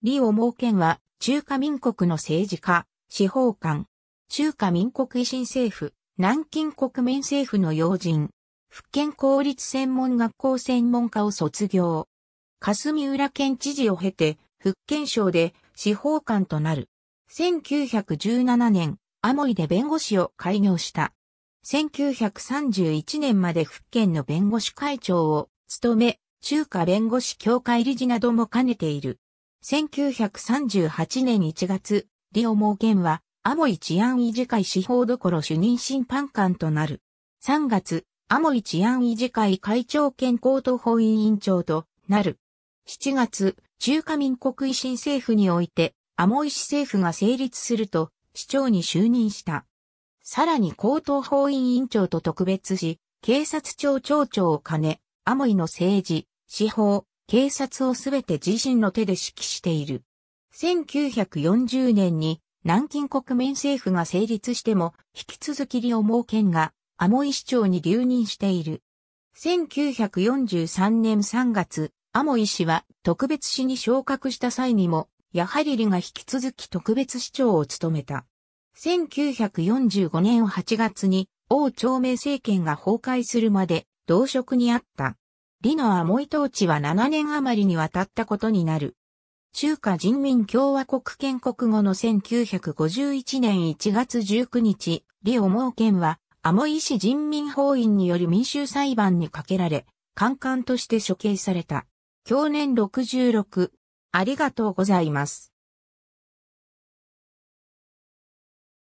李オ毛県は中華民国の政治家、司法官、中華民国維新政府、南京国民政府の要人、福建公立専門学校専門科を卒業。霞浦県知事を経て、福建省で司法官となる。1917年、アモイで弁護士を開業した。1931年まで福建の弁護士会長を務め、中華弁護士協会理事なども兼ねている。1938年1月、リオ毛県は、アモイ治安維持会司法どころ主任審判官となる。3月、アモイ治安維持会会長兼高等法院委員長となる。7月、中華民国維新政府において、アモイ市政府が成立すると、市長に就任した。さらに高等法院委員長と特別し、警察庁庁長を兼ね、アモイの政治、司法、警察をすべて自身の手で指揮している。1940年に南京国民政府が成立しても、引き続き李毛県がアモイ市長に留任している。1943年3月、アモイ市は特別市に昇格した際にも、やはり李が引き続き特別市長を務めた。1945年8月に王朝明政権が崩壊するまで同職にあった。李のアモイ統治は7年余りにわたったことになる。中華人民共和国建国後の1951年1月19日、李オモ県は、アモイ市人民法院による民衆裁判にかけられ、カンカンとして処刑された。去年66。ありがとうございます。